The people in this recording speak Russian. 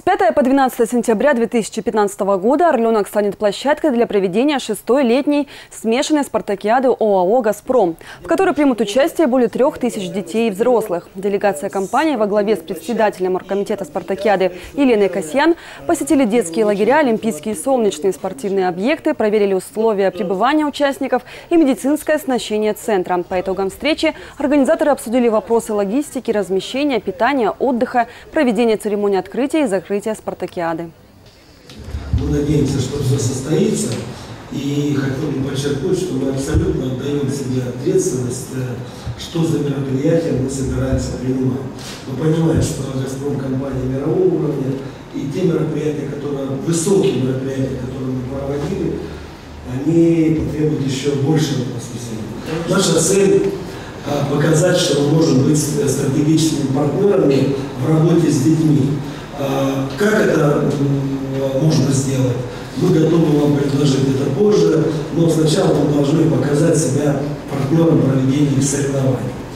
С 5 по 12 сентября 2015 года «Орленок» станет площадкой для проведения шестой летней смешанной спартакиады ОАО «Газпром», в которой примут участие более трех тысяч детей и взрослых. Делегация компании во главе с председателем оргкомитета спартакиады Еленой Касьян посетили детские лагеря, олимпийские солнечные спортивные объекты, проверили условия пребывания участников и медицинское оснащение центра. По итогам встречи организаторы обсудили вопросы логистики, размещения, питания, отдыха, проведения церемонии открытия и закрытия закрытия спартакиады. Мы надеемся, что все состоится. И хотел бы подчеркнуть, что мы абсолютно отдаем себе ответственность, э, что за мероприятия мы собираемся принимать. Мы понимаем, что «Газпром» компания мирового уровня, и те мероприятия, которые, высокие мероприятия, которые мы проводили, они потребуют еще большего посвящения. Наша цель э, показать, что мы можем быть стратегическими партнерами в работе с детьми. А, как это можно сделать? Мы готовы вам предложить это позже, но сначала мы должны показать себя партнером проведения соревнований.